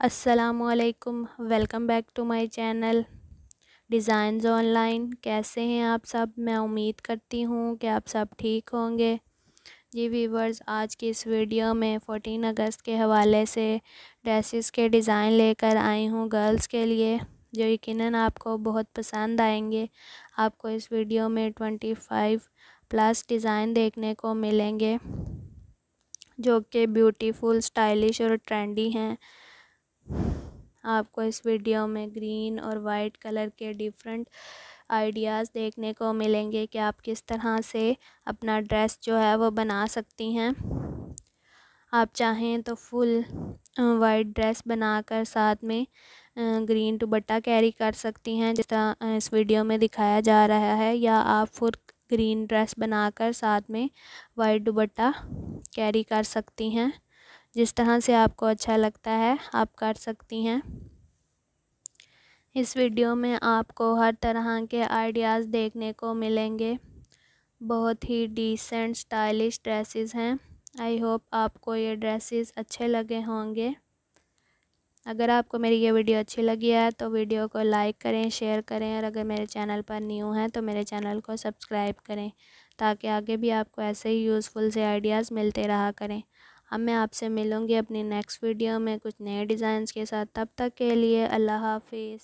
असलकुम welcome back to my channel designs online कैसे हैं आप सब? मैं उम्मीद करती हूँ कि आप सब ठीक होंगे। जी वीवर्स आज की इस वीडियो में फ़ोटीन अगस्त के हवाले से ड्रेसेस के डिज़ाइन लेकर आई हूँ गर्ल्स के लिए, जो यकीनन आपको बहुत पसंद आएँगे। आपको इस वीडियो में ट्वेंटी फाइव प्लस डिज़ाइन देखने को मिलेंगे, जो कि ब्यूटीफुल स्टाइलिश और ट्रेंडी हैं। आपको इस वीडियो में ग्रीन और वाइट कलर के डिफरेंट आइडियाज़ देखने को मिलेंगे कि आप किस तरह से अपना ड्रेस जो है वो बना सकती हैं। आप चाहें तो फुल वाइट ड्रेस बनाकर साथ में ग्रीन दुपट्टा कैरी कर सकती हैं, जिस तरह इस वीडियो में दिखाया जा रहा है, या आप फुल ग्रीन ड्रेस बनाकर साथ में वाइट दुपट्टा कैरी कर सकती हैं। जिस तरह से आपको अच्छा लगता है, आप कर सकती हैं। इस वीडियो में आपको हर तरह के आइडियाज़ देखने को मिलेंगे। बहुत ही डिसेंट स्टाइलिश ड्रेसेस हैं। आई होप आपको ये ड्रेसेस अच्छे लगे होंगे। अगर आपको मेरी ये वीडियो अच्छी लगी है तो वीडियो को लाइक करें शेयर करें, और अगर मेरे चैनल पर न्यू हैं तो मेरे चैनल को सब्सक्राइब करें, ताकि आगे भी आपको ऐसे ही यूज़फुल से आइडियाज़ मिलते रहा करें। अब मैं आपसे मिलूँगी अपनी नेक्स्ट वीडियो में कुछ नए डिज़ाइंस के साथ। तब तक के लिए अल्लाह हाफिज़।